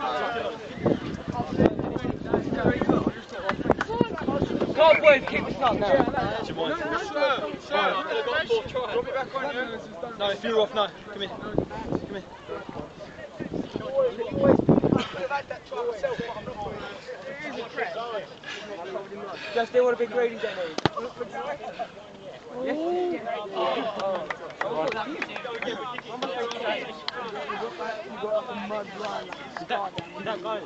On, boys, keep this up now. Do you mind? No, if you're off, no. Come here. Come here. Just they want to be greedy, Denny.